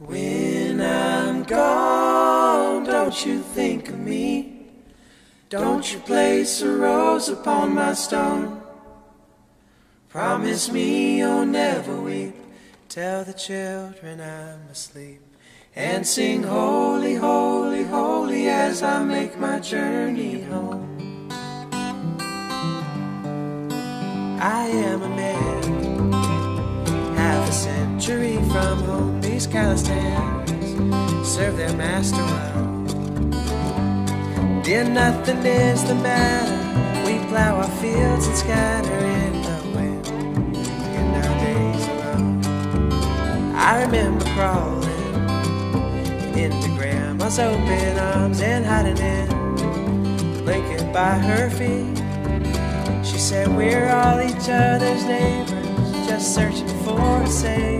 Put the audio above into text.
When I'm gone, don't you think of me. Don't you place a rose upon my stone. Promise me you'll never weep. Tell the children I'm asleep. And sing holy, holy, holy as I make my journey home. I am a man, from home. These hands serve their master well. Dear, nothing is the matter. We plow our fields and scatter in the wind in our days alone. I remember crawling into grandma's open arms and hiding in blanket by her feet. She said, We're all each other's neighbors, just searching for a savior.